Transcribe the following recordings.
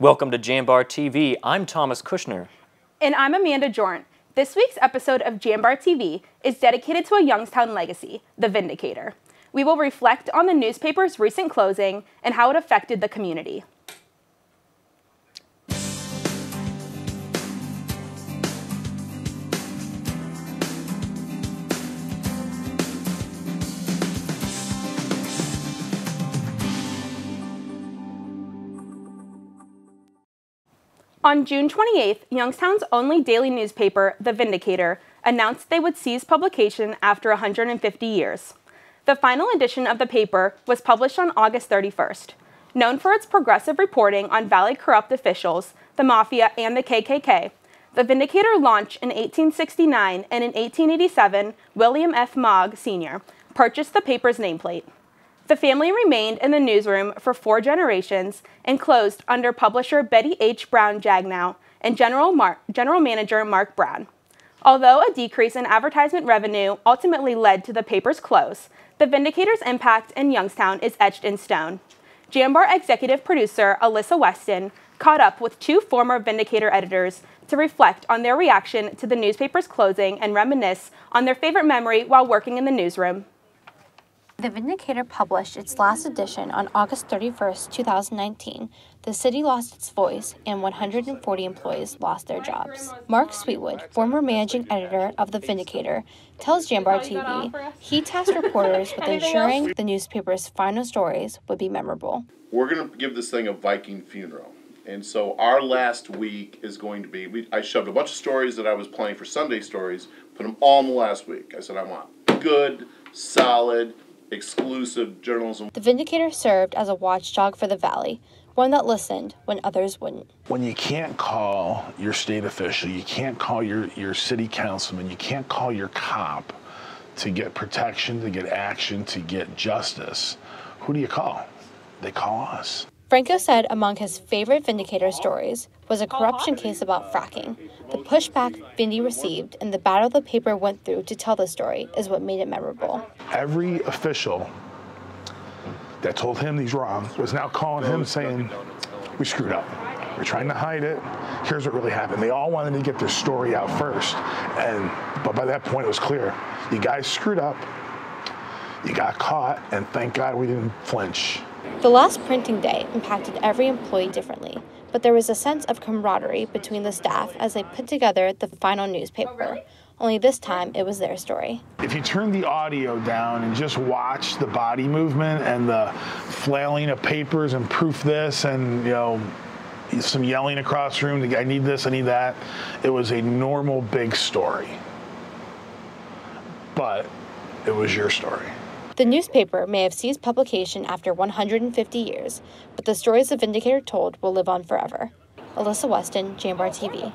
Welcome to Jambar TV. I'm Thomas Kushner. And I'm Amanda Joerndt. This week's episode of Jambar TV is dedicated to a Youngstown legacy, The Vindicator. We will reflect on the newspaper's recent closing and how it affected the community. On June 28th, Youngstown's only daily newspaper, The Vindicator, announced they would cease publication after 150 years. The final edition of the paper was published on August 31st. Known for its progressive reporting on Valley corrupt officials, the Mafia, and the KKK, The Vindicator launched in 1869 and in 1887, William F. Maag, Sr. purchased the paper's nameplate. The family remained in the newsroom for four generations and closed under publisher Betty H. Brown Jagnow and General, Mar General Manager Mark Brown. Although a decrease in advertisement revenue ultimately led to the paper's close, the Vindicator's impact in Youngstown is etched in stone. Jambar executive producer Alyssa Weston caught up with two former Vindicator editors to reflect on their reaction to the newspaper's closing and reminisce on their favorite memory while working in the newsroom. The Vindicator published its last edition on August 31st, 2019. The city lost its voice and 140 employees lost their jobs. Mark Sweetwood, former managing editor of The Vindicator, tells Jambar TV he tasked reporters with ensuring the newspaper's final stories would be memorable. We're going to give this thing a Viking funeral. And so our last week is going to be we, I shoved a bunch of stories that I was planning for Sunday stories, put them all in the last week. I said I want good, solid, exclusive journalism. The Vindicator served as a watchdog for the Valley, one that listened when others wouldn't. When you can't call your state official, you can't call your, your city councilman, you can't call your cop to get protection, to get action, to get justice, who do you call? They call us. Franco said among his favorite Vindicator stories was a corruption case about fracking. The pushback Vindy received and the battle the paper went through to tell the story is what made it memorable. Every official that told him he's wrong was now calling him saying, We screwed up. We're trying to hide it. Here's what really happened. They all wanted to get their story out first. And but by that point it was clear. You guys screwed up. You got caught, and thank God we didn't flinch. The last printing day impacted every employee differently, but there was a sense of camaraderie between the staff as they put together the final newspaper. Oh, Only this time it was their story. If you turn the audio down and just watch the body movement and the flailing of papers and proof this and, you know, some yelling across the room, I need this, I need that, it was a normal big story. But it was your story. The newspaper may have ceased publication after 150 years, but the stories the Vindicator told will live on forever. Alyssa Weston, Jambar TV.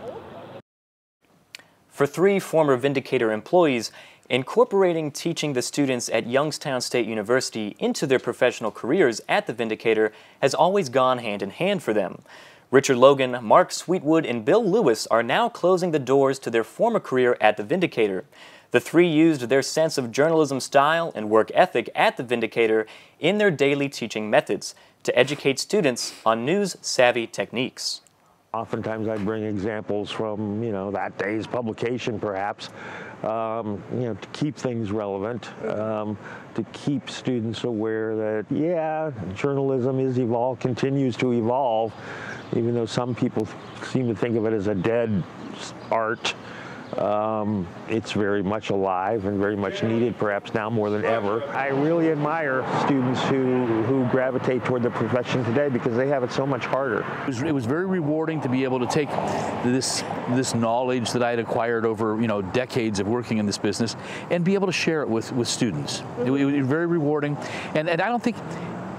For three former Vindicator employees, incorporating teaching the students at Youngstown State University into their professional careers at the Vindicator has always gone hand in hand for them. Richard Logan, Mark Sweetwood, and Bill Lewis are now closing the doors to their former career at the Vindicator. The three used their sense of journalism style and work ethic at the Vindicator in their daily teaching methods to educate students on news-savvy techniques. Oftentimes I'd bring examples from, you know, that day's publication perhaps, um, you know, to keep things relevant, um, to keep students aware that, yeah, journalism is evolve, continues to evolve, even though some people seem to think of it as a dead art. Um, it's very much alive and very much needed, perhaps now more than ever. I really admire students who, who gravitate toward the profession today because they have it so much harder. It was, it was very rewarding to be able to take this this knowledge that I had acquired over you know decades of working in this business and be able to share it with, with students. It, it was very rewarding, and, and I don't think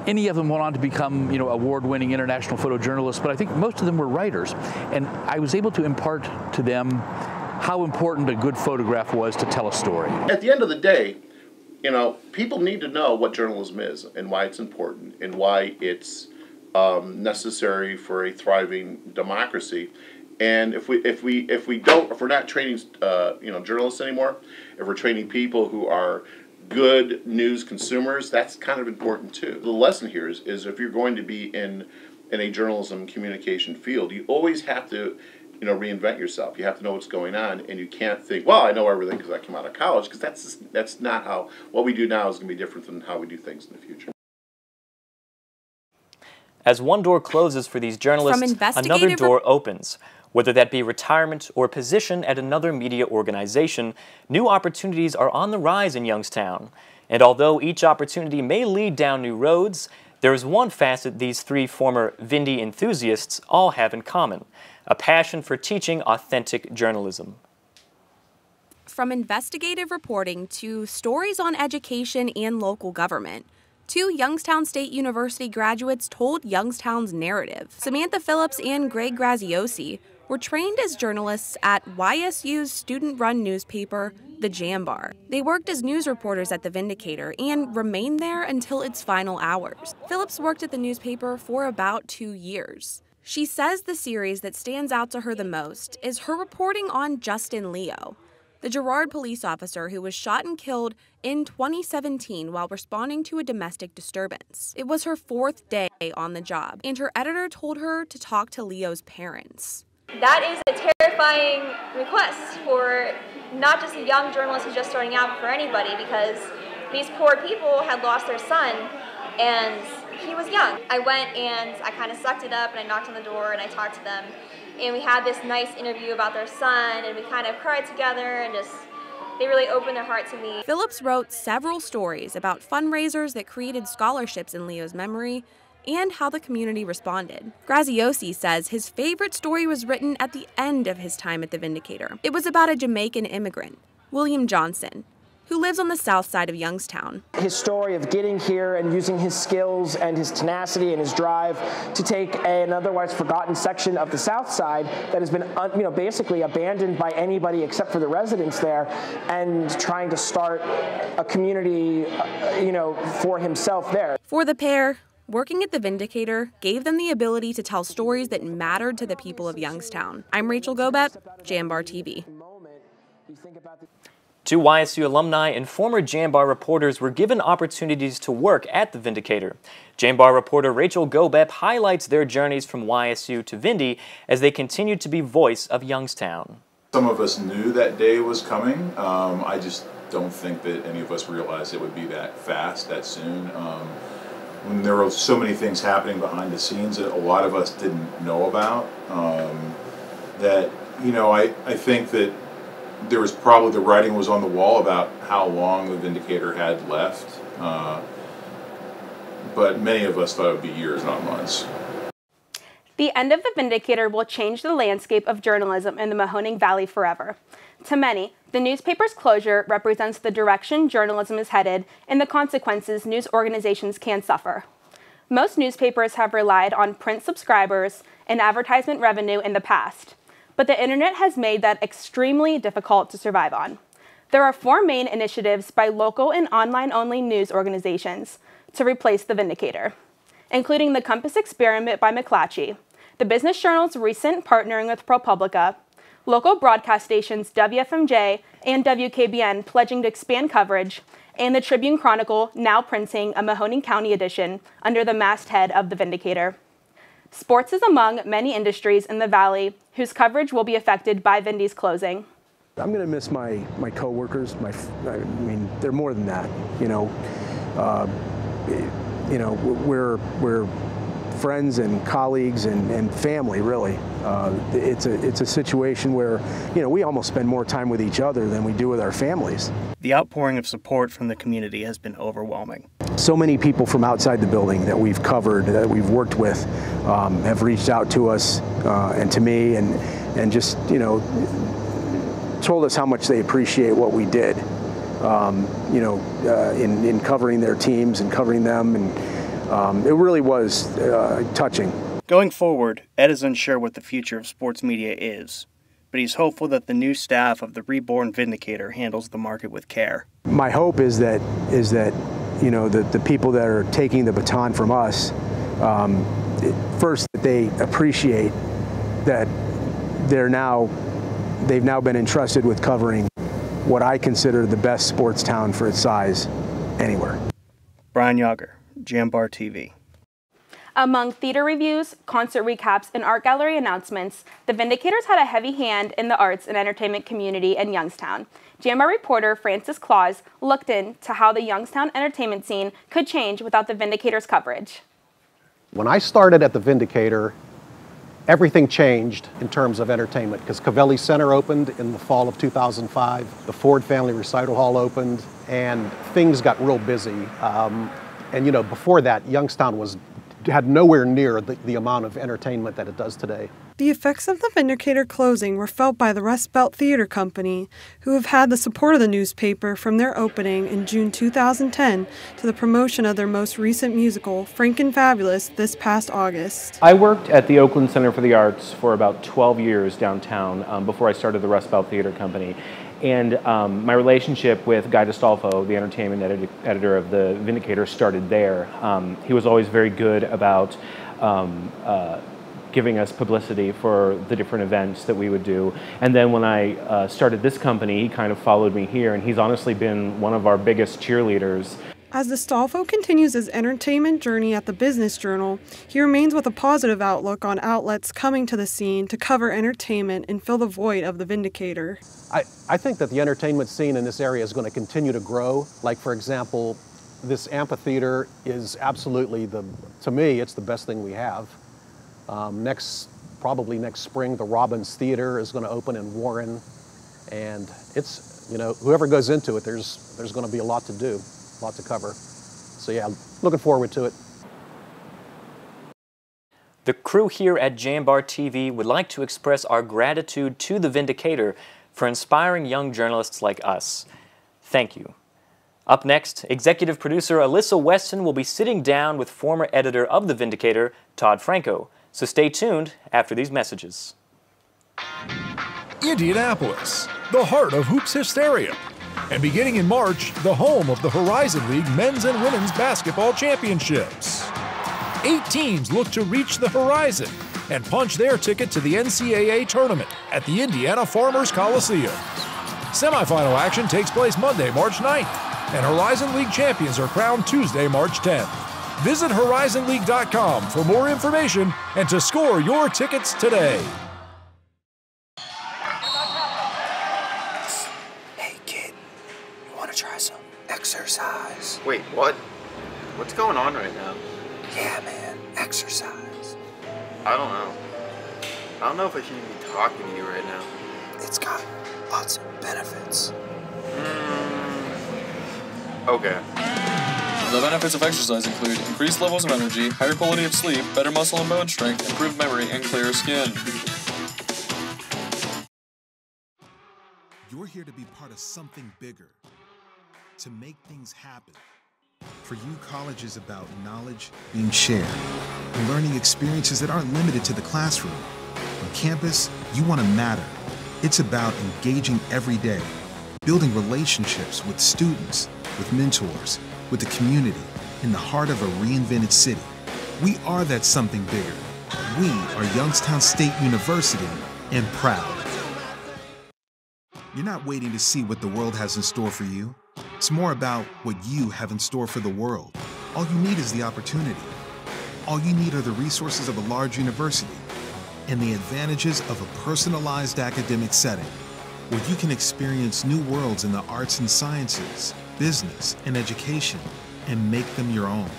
any of them went on to become, you know, award-winning international photojournalists, but I think most of them were writers. And I was able to impart to them how important a good photograph was to tell a story. At the end of the day, you know, people need to know what journalism is and why it's important and why it's um, necessary for a thriving democracy. And if we if we if we don't if we're not training uh, you know journalists anymore, if we're training people who are good news consumers, that's kind of important too. The lesson here is, is if you're going to be in in a journalism communication field, you always have to, you know, reinvent yourself. You have to know what's going on, and you can't think, well, I know everything because I came out of college, because that's that's not how what we do now is going to be different than how we do things in the future. As one door closes for these journalists, another door opens. Whether that be retirement or position at another media organization, new opportunities are on the rise in Youngstown. And although each opportunity may lead down new roads, there is one facet these three former Vindy enthusiasts all have in common a passion for teaching authentic journalism. From investigative reporting to stories on education and local government, two Youngstown State University graduates told Youngstown's narrative. Samantha Phillips and Greg Graziosi were trained as journalists at YSU's student run newspaper, The Jambar. They worked as news reporters at The Vindicator and remained there until its final hours. Phillips worked at the newspaper for about two years. She says the series that stands out to her the most is her reporting on Justin Leo, the Girard police officer who was shot and killed in 2017 while responding to a domestic disturbance. It was her fourth day on the job, and her editor told her to talk to Leo's parents. That is a terrifying request for not just a young journalist who's just starting out, but for anybody because these poor people had lost their son and he was young. I went and I kind of sucked it up and I knocked on the door and I talked to them and we had this nice interview about their son and we kind of cried together and just they really opened their heart to me. Phillips wrote several stories about fundraisers that created scholarships in Leo's memory and how the community responded. Graziosi says his favorite story was written at the end of his time at the Vindicator. It was about a Jamaican immigrant, William Johnson, who lives on the south side of Youngstown. His story of getting here and using his skills and his tenacity and his drive to take an otherwise forgotten section of the south side that has been, you know, basically abandoned by anybody except for the residents there and trying to start a community, uh, you know, for himself there. For the pair, Working at The Vindicator gave them the ability to tell stories that mattered to the people of Youngstown. I'm Rachel Gobep, Jambar TV. Two YSU alumni and former Jambar reporters were given opportunities to work at The Vindicator. Jambar reporter Rachel Gobep highlights their journeys from YSU to Vindy as they continue to be voice of Youngstown. Some of us knew that day was coming. Um, I just don't think that any of us realized it would be that fast, that soon. Um, when there were so many things happening behind the scenes that a lot of us didn't know about. Um, that you know, I, I think that there was probably the writing was on the wall about how long the Vindicator had left, uh, but many of us thought it would be years, not months. The end of the Vindicator will change the landscape of journalism in the Mahoning Valley forever. To many, the newspaper's closure represents the direction journalism is headed and the consequences news organizations can suffer. Most newspapers have relied on print subscribers and advertisement revenue in the past, but the internet has made that extremely difficult to survive on. There are four main initiatives by local and online only news organizations to replace the Vindicator, including the Compass Experiment by McClatchy, the Business Journal's recent partnering with ProPublica, local broadcast stations WFMJ and WKBN pledging to expand coverage, and the Tribune Chronicle now printing a Mahoning County edition under the masthead of The Vindicator. Sports is among many industries in the Valley whose coverage will be affected by Vindy's closing. I'm going to miss my, my coworkers. My, I mean, they're more than that. You know, uh, you know, we're we're friends and colleagues and, and family, really. Uh, it's, a, it's a situation where, you know, we almost spend more time with each other than we do with our families. The outpouring of support from the community has been overwhelming. So many people from outside the building that we've covered, that we've worked with, um, have reached out to us uh, and to me and, and just, you know, told us how much they appreciate what we did. Um, you know, uh, in, in covering their teams and covering them and um, it really was uh, touching. Going forward, Ed is unsure what the future of sports media is, but he's hopeful that the new staff of the reborn Vindicator handles the market with care. My hope is that is that you know the, the people that are taking the baton from us, um, first that they appreciate that they're now they've now been entrusted with covering what I consider the best sports town for its size anywhere. Brian Yager, Jambar TV. Among theater reviews, concert recaps, and art gallery announcements, the Vindicators had a heavy hand in the arts and entertainment community in Youngstown. JAMBAR reporter Francis Claus looked into how the Youngstown entertainment scene could change without the Vindicators coverage. When I started at the Vindicator, everything changed in terms of entertainment because Covelli Center opened in the fall of 2005, the Ford Family Recital Hall opened, and things got real busy. Um, and you know, before that, Youngstown was had nowhere near the, the amount of entertainment that it does today. The effects of the Vindicator closing were felt by the Rust Belt Theater Company, who have had the support of the newspaper from their opening in June 2010 to the promotion of their most recent musical, Franken Fabulous, this past August. I worked at the Oakland Center for the Arts for about 12 years downtown um, before I started the Rust Belt Theater Company. And um, my relationship with Guy D'Astolfo, the entertainment edit- editor of The Vindicator, started there. Um, he was always very good about um, uh, giving us publicity for the different events that we would do. And then when I uh, started this company, he kind of followed me here, and he's honestly been one of our biggest cheerleaders. As D'Astolfo continues his entertainment journey at the Business Journal, he remains with a positive outlook on outlets coming to the scene to cover entertainment and fill the void of the Vindicator. I, I think that the entertainment scene in this area is going to continue to grow. Like, for example, this amphitheater is absolutely the, to me, it's the best thing we have. Um, next, probably next spring, the Robins Theater is going to open in Warren. And it's, you know, whoever goes into it, there's, there's going to be a lot to do, a of cover. So, yeah, looking forward to it. The crew here at Jambar TV would like to express our gratitude to The Vindicator for inspiring young journalists like us. Thank you. Up next, executive producer Alyssa Weston will be sitting down with former editor of The Vindicator, Todd Franco. So stay tuned after these messages. Indianapolis, the heart of hoops hysteria. And beginning in March, the home of the Horizon League men's and women's basketball championships. Eight teams look to reach the horizon and punch their ticket to the NCAA tournament at the Indiana Farmers Coliseum. Semifinal action takes place Monday, March 9th, and Horizon League champions are crowned Tuesday, March 10th. Visit HorizonLeague.com for more information and to score your tickets today. Hey kid, you want to try some exercise? Wait, what? What's going on right now? Yeah, man, exercise. I don't know. I don't know if I should even be talking to you right now. It's got lots of benefits. Hmm. Okay. The benefits of exercise include increased levels of energy, higher quality of sleep, better muscle and bone strength, improved memory, and clearer skin. You're here to be part of something bigger, to make things happen. For you, college is about knowledge being shared learning experiences that aren't limited to the classroom. On campus, you want to matter. It's about engaging every day, building relationships with students, with mentors, with the community, in the heart of a reinvented city. We are that something bigger. We are Youngstown State University and proud. You're not waiting to see what the world has in store for you. It's more about what you have in store for the world. All you need is the opportunity. All you need are the resources of a large university and the advantages of a personalized academic setting where you can experience new worlds in the arts and sciences, business, and education and make them your own.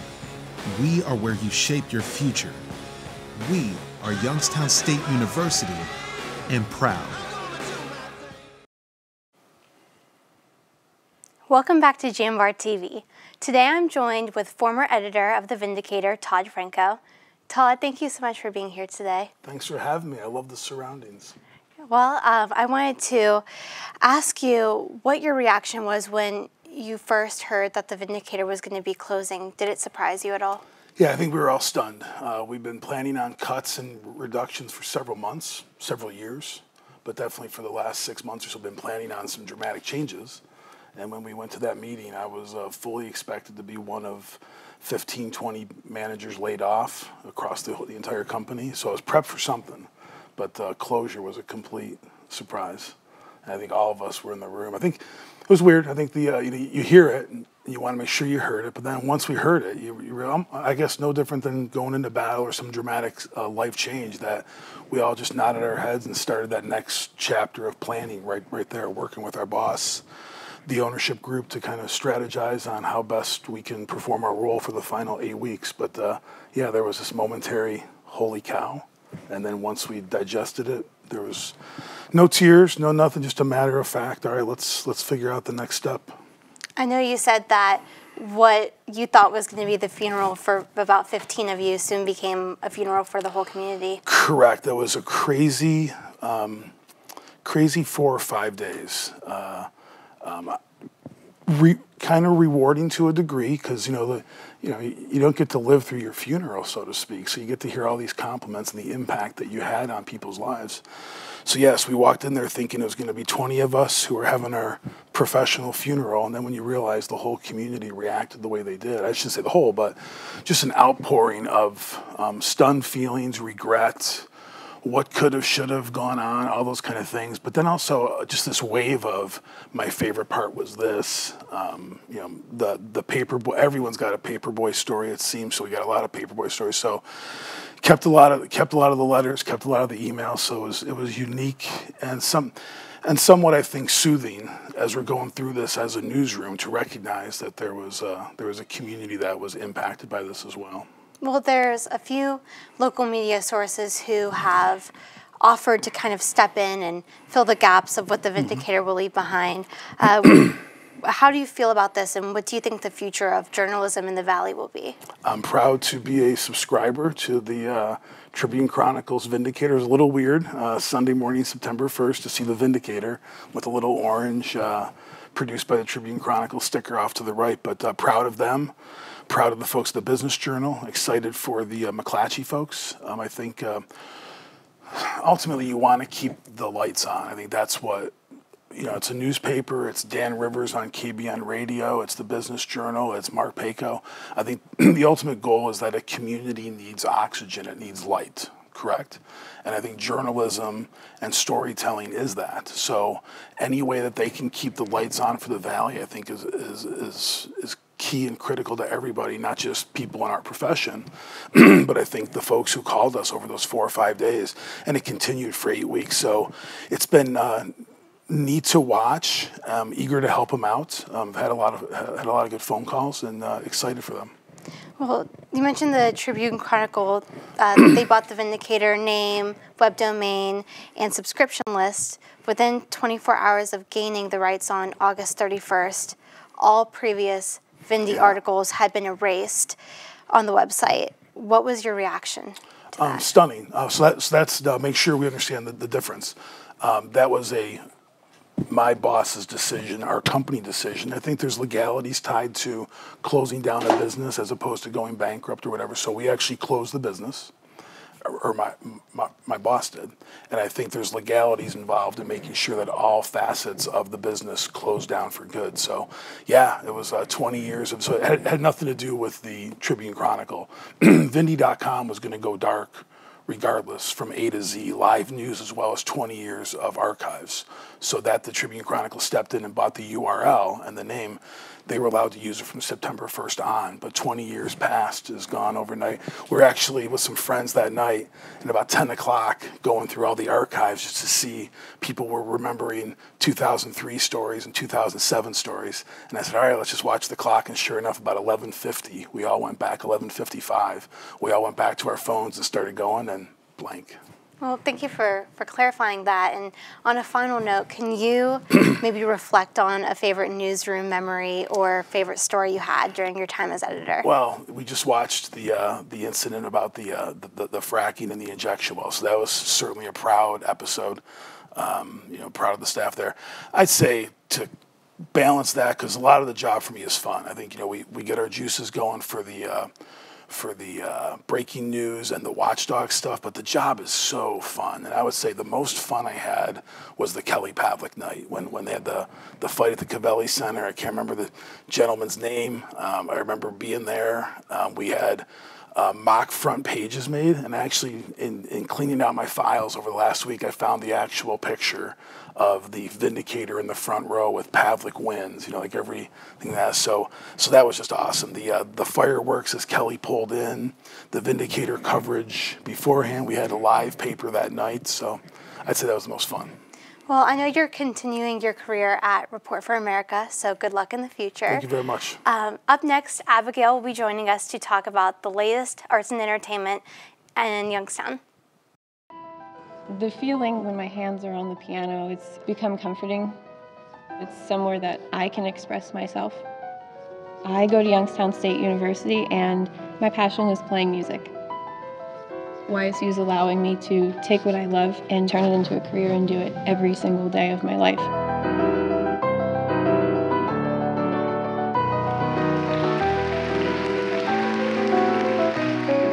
We are where you shape your future. We are Youngstown State University and proud. Welcome back to Jambar TV. Today I'm joined with former editor of The Vindicator, Todd Franco. Todd, thank you so much for being here today. Thanks for having me. I love the surroundings. Well, um, I wanted to ask you what your reaction was when you first heard that The Vindicator was going to be closing. Did it surprise you at all? Yeah, I think we were all stunned. Uh, we've been planning on cuts and reductions for several months, several years, but definitely for the last six months or so, been planning on some dramatic changes. And when we went to that meeting, I was uh, fully expected to be one of 15, 20 managers laid off across the, the entire company. So I was prepped for something, but uh, closure was a complete surprise. And I think all of us were in the room. I think it was weird. I think the uh, you, you hear it and you want to make sure you heard it, but then once we heard it, you, you I guess no different than going into battle or some dramatic uh, life change that we all just nodded our heads and started that next chapter of planning right right there, working with our boss, the ownership group to kind of strategize on how best we can perform our role for the final eight weeks. But uh, yeah, there was this momentary holy cow, and then once we digested it, there was no tears, no nothing, just a matter of fact. All right, let's let's figure out the next step. I know you said that what you thought was going to be the funeral for about 15 of you soon became a funeral for the whole community. Correct. That was a crazy, um, crazy four or five days. Uh, um, re- kind of rewarding to a degree because you know the you know you don't get to live through your funeral so to speak. So you get to hear all these compliments and the impact that you had on people's lives. So yes we walked in there thinking it was going to be 20 of us who were having our professional funeral and then when you realize the whole community reacted the way they did i shouldn't say the whole but just an outpouring of um, stunned feelings regret what could have, should have gone on, all those kind of things. But then also uh, just this wave of my favorite part was this. Um, you know, the the paper boy. Everyone's got a paper boy story. It seems so. We got a lot of paper boy stories. So kept a lot of kept a lot of the letters, kept a lot of the emails. So it was it was unique and some. And somewhat, I think, soothing as we're going through this as a newsroom to recognize that there was a, there was a community that was impacted by this as well. Well, there's a few local media sources who have offered to kind of step in and fill the gaps of what the mm-hmm. Vindicator will leave behind. Uh, how do you feel about this, and what do you think the future of journalism in the Valley will be? I'm proud to be a subscriber to the uh, Tribune Chronicles Vindicator. It's a little weird uh, Sunday morning, September 1st, to see the Vindicator with a little orange uh, produced by the Tribune Chronicle sticker off to the right, but uh, proud of them proud of the folks at the Business Journal, excited for the uh, McClatchy folks. Um, I think uh, ultimately you want to keep the lights on. I think that's what, you know, it's a newspaper, it's Dan Rivers on KBN Radio, it's the Business Journal, it's Mark Pako. I think the ultimate goal is that a community needs oxygen, it needs light correct? And I think journalism and storytelling is that. So any way that they can keep the lights on for the valley, I think is is is, is key and critical to everybody, not just people in our profession, but I think the folks who called us over those four or five days, and it continued for eight weeks. So it's been uh, neat to watch. Um, eager to help them out. Um, had a lot of had a lot of good phone calls, and uh, excited for them. Well, you mentioned the Tribune Chronicle. Uh, they bought the Vindicator name, web domain, and subscription list within 24 hours of gaining the rights on August 31st. All previous Vindy yeah. articles had been erased on the website. What was your reaction? Um, stunning. Uh, so, that, so that's uh, make sure we understand the, the difference. Um, that was a my boss's decision, our company decision. I think there's legalities tied to closing down a business as opposed to going bankrupt or whatever. So we actually closed the business or my, my, my boss did. And I think there's legalities involved in making sure that all facets of the business close down for good. So, yeah, it was uh, 20 years of, so it had, had, nothing to do with the Tribune Chronicle. Vindy.com was going to go dark regardless from A to Z, live news as well as 20 years of archives. So that the Tribune Chronicle stepped in and bought the URL and the name they were allowed to use it from September 1st on, but 20 years passed is gone overnight. We are actually with some friends that night at about 10 o'clock going through all the archives just to see people were remembering 2003 stories and 2007 stories. And I said, all right, let's just watch the clock. And sure enough, about 11:50, we all went back. 11:55, we all went back to our phones and started going, and blank. Well, thank you for, for clarifying that. And on a final note, can you maybe reflect on a favorite newsroom memory or favorite story you had during your time as editor? Well, we just watched the uh, the incident about the, uh, the, the fracking and the injection well, so that was certainly a proud episode. Um, you know, proud of the staff there. I'd say to balance that because a lot of the job for me is fun. I think you know we, we get our juices going for the. Uh, for the uh, breaking news and the watchdog stuff, but the job is so fun. And I would say the most fun I had was the Kelly Pavlik night when, when they had the, the fight at the Covelli Center. I can't remember the gentleman's name. Um, I remember being there. Um, we had uh, mock front pages made. And actually, in, in cleaning out my files over the last week, I found the actual picture of the Vindicator in the front row with Pavlik wins, you know, like everything that. So, so that was just awesome. The uh, the fireworks as Kelly pulled in, the Vindicator coverage beforehand. We had a live paper that night, so I'd say that was the most fun. Well, I know you're continuing your career at Report for America, so good luck in the future. Thank you very much. Um, up next, Abigail will be joining us to talk about the latest arts and entertainment in Youngstown. The feeling when my hands are on the piano, it's become comforting. It's somewhere that I can express myself. I go to Youngstown State University and my passion is playing music. YSU is allowing me to take what I love and turn it into a career and do it every single day of my life.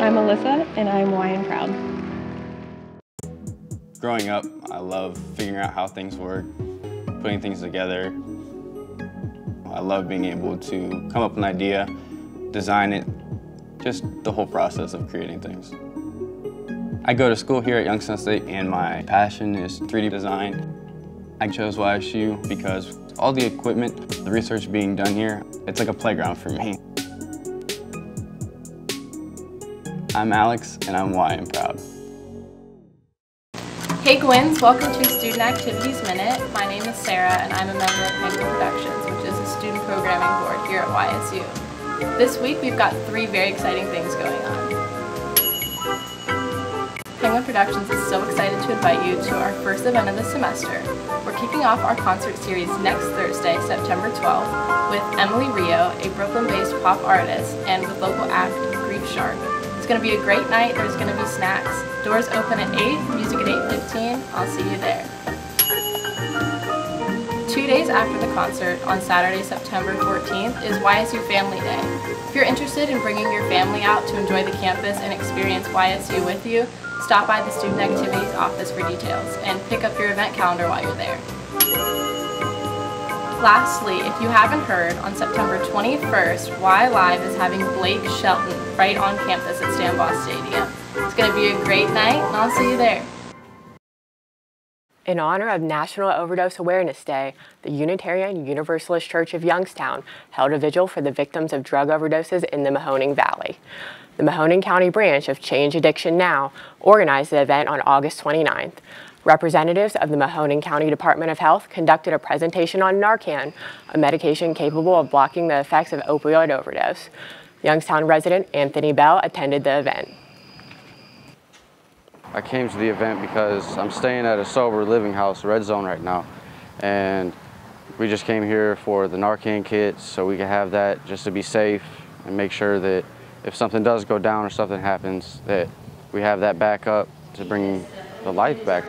I'm Alyssa and I'm YN proud. Growing up, I love figuring out how things work, putting things together. I love being able to come up with an idea, design it, just the whole process of creating things. I go to school here at Youngstown State and my passion is 3D design. I chose YSU because all the equipment, the research being done here, it's like a playground for me. I'm Alex and I'm YN proud. Hey Gwens, welcome to Student Activities Minute. My name is Sarah and I'm a member of Penguin Productions, which is a student programming board here at YSU. This week we've got three very exciting things going on. Penguin Productions is so excited to invite you to our first event of the semester. We're kicking off our concert series next Thursday, September 12th, with Emily Rio, a Brooklyn-based pop artist, and with local act Grief Shark. It's going to be a great night. There's going to be snacks. Doors open at 8, music at 8.15. I'll see you there. Two days after the concert, on Saturday, September 14th, is YSU Family Day. If you're interested in bringing your family out to enjoy the campus and experience YSU with you, Stop by the Student Activities office for details and pick up your event calendar while you're there. Lastly, if you haven't heard, on September 21st, Y Live is having Blake Shelton right on campus at Stan Stadium. It's going to be a great night, and I'll see you there. In honor of National Overdose Awareness Day, the Unitarian Universalist Church of Youngstown held a vigil for the victims of drug overdoses in the Mahoning Valley. The Mahoning County branch of Change Addiction Now organized the event on August 29th. Representatives of the Mahoning County Department of Health conducted a presentation on Narcan, a medication capable of blocking the effects of opioid overdose. Youngstown resident Anthony Bell attended the event. I came to the event because I'm staying at a sober living house, Red Zone right now, and we just came here for the Narcan kits so we can have that just to be safe and make sure that if something does go down or something happens, that we have that backup to bring the life back.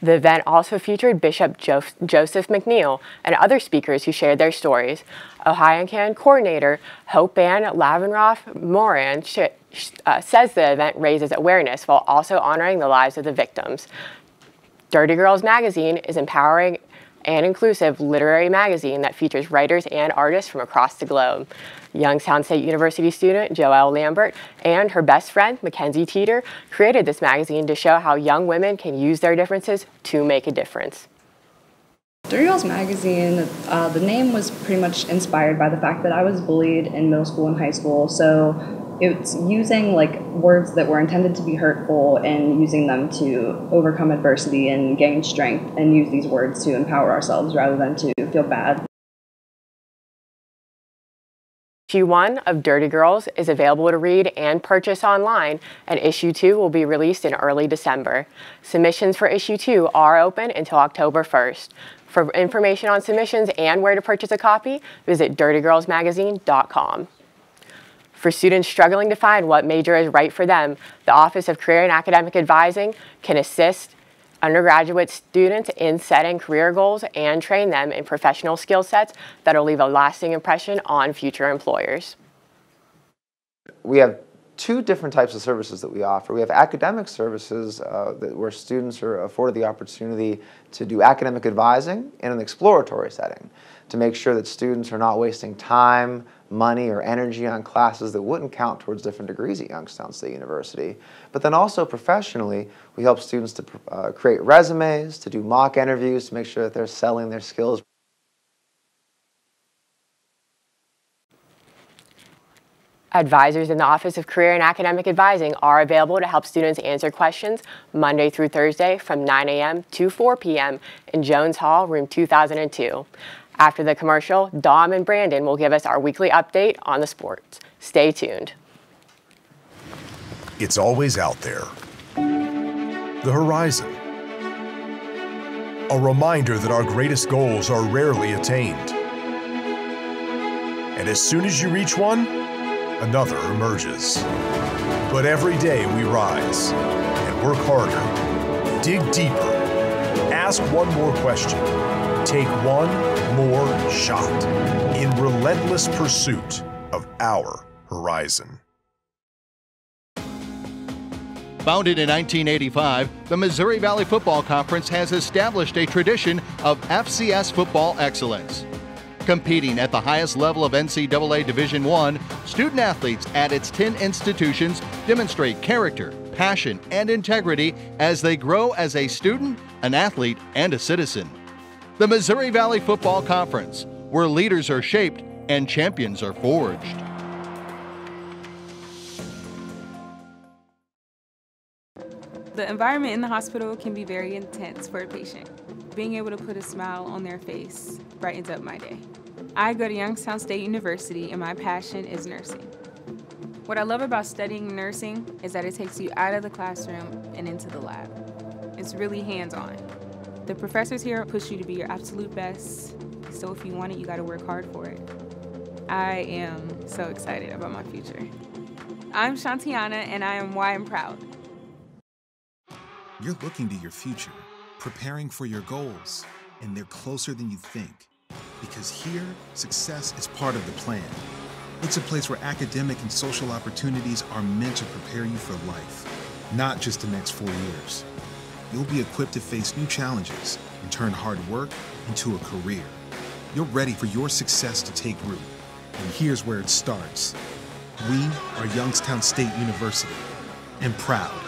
The event also featured Bishop jo Joseph McNeil and other speakers who shared their stories. Ohiocan coordinator Hope Ann Lavenroff Moran uh, says the event raises awareness while also honoring the lives of the victims. Dirty Girls Magazine is empowering and inclusive literary magazine that features writers and artists from across the globe. Youngstown State University student Joelle Lambert and her best friend Mackenzie Teeter created this magazine to show how young women can use their differences to make a difference. Dirty Girls Magazine, uh, the name was pretty much inspired by the fact that I was bullied in middle school and high school. So it's using like words that were intended to be hurtful and using them to overcome adversity and gain strength and use these words to empower ourselves rather than to feel bad. Issue 1 of Dirty Girls is available to read and purchase online, and Issue 2 will be released in early December. Submissions for Issue 2 are open until October 1st. For information on submissions and where to purchase a copy, visit dirtygirlsmagazine.com. For students struggling to find what major is right for them, the Office of Career and Academic Advising can assist undergraduate students in setting career goals and train them in professional skill sets that will leave a lasting impression on future employers. We have two different types of services that we offer. We have academic services uh, that, where students are afforded the opportunity to do academic advising in an exploratory setting to make sure that students are not wasting time, money, or energy on classes that wouldn't count towards different degrees at Youngstown State University. But then also professionally, we help students to uh, create resumes, to do mock interviews, to make sure that they're selling their skills. Advisors in the Office of Career and Academic Advising are available to help students answer questions Monday through Thursday from 9 a.m. to 4 p.m. in Jones Hall, room 2002. After the commercial, Dom and Brandon will give us our weekly update on the sports. Stay tuned. It's always out there. The horizon. A reminder that our greatest goals are rarely attained. And as soon as you reach one, another emerges. But every day we rise and work harder, dig deeper, ask one more question, take one more shot in relentless pursuit of our horizon. Founded in 1985, the Missouri Valley Football Conference has established a tradition of FCS football excellence. Competing at the highest level of NCAA Division I, student athletes at its 10 institutions demonstrate character, passion, and integrity as they grow as a student, an athlete, and a citizen. The Missouri Valley Football Conference, where leaders are shaped and champions are forged. The environment in the hospital can be very intense for a patient. Being able to put a smile on their face brightens up my day. I go to Youngstown State University and my passion is nursing. What I love about studying nursing is that it takes you out of the classroom and into the lab. It's really hands-on. The professors here push you to be your absolute best, so if you want it, you gotta work hard for it. I am so excited about my future. I'm Shantiana and I am why I'm proud. You're looking to your future, preparing for your goals, and they're closer than you think. Because here, success is part of the plan. It's a place where academic and social opportunities are meant to prepare you for life, not just the next four years. You'll be equipped to face new challenges and turn hard work into a career. You're ready for your success to take root. And here's where it starts. We are Youngstown State University, and proud.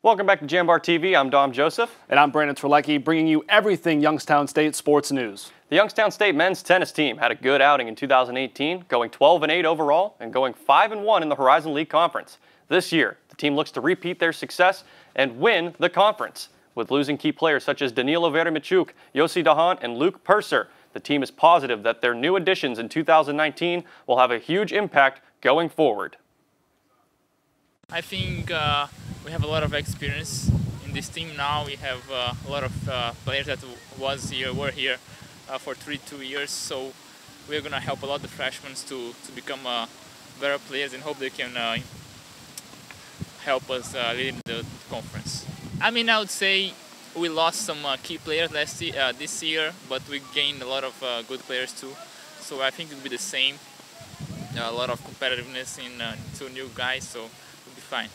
Welcome back to Jambar TV. I'm Dom Joseph. And I'm Brandon Terlecki, bringing you everything Youngstown State sports news. The Youngstown State men's tennis team had a good outing in 2018, going 12 and 8 overall and going 5 and 1 in the Horizon League Conference. This year, the team looks to repeat their success and win the conference. With losing key players such as Danilo Veremichuk, Yossi Dahan, and Luke Purser, the team is positive that their new additions in 2019 will have a huge impact going forward. I think uh, we have a lot of experience in this team now. We have uh, a lot of uh, players that was here, were here uh, for three, two years. So we're gonna help a lot of the freshmen to to become uh, better players and hope they can uh, help us lead the conference. I mean, I would say we lost some key players last this year, but we gained a lot of good players too. So I think it'll be the same. a lot of competitiveness in two new guys. So it'll be fine.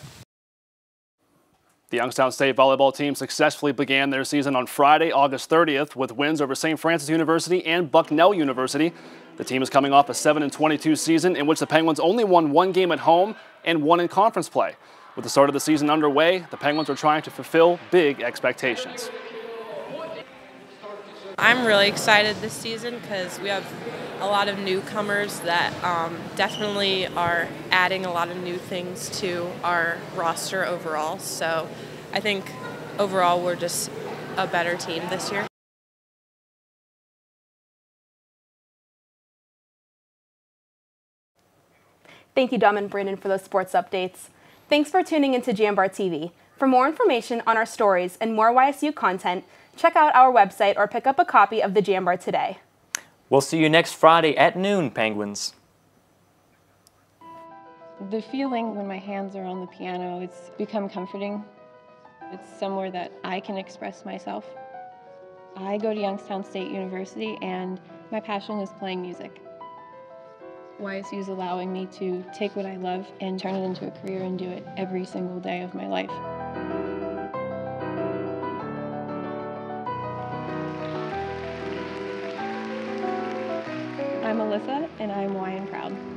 The Youngstown State volleyball team successfully began their season on Friday, August 30th, with wins over St. Francis University and Bucknell University. The team is coming off a 7-22 season in which the Penguins only won one game at home and one in conference play. With the start of the season underway, the Penguins are trying to fulfill big expectations. I'm really excited this season because we have a lot of newcomers that um, definitely are adding a lot of new things to our roster overall. So I think overall we're just a better team this year. Thank you, Dom and Brandon, for those sports updates. Thanks for tuning into Jambar TV. For more information on our stories and more YSU content, check out our website or pick up a copy of the Jambar today. We'll see you next Friday at noon, Penguins. The feeling when my hands are on the piano, it's become comforting. It's somewhere that I can express myself. I go to Youngstown State University and my passion is playing music. YSU is allowing me to take what I love and turn it into a career and do it every single day of my life. Alyssa, and I'm Y and proud.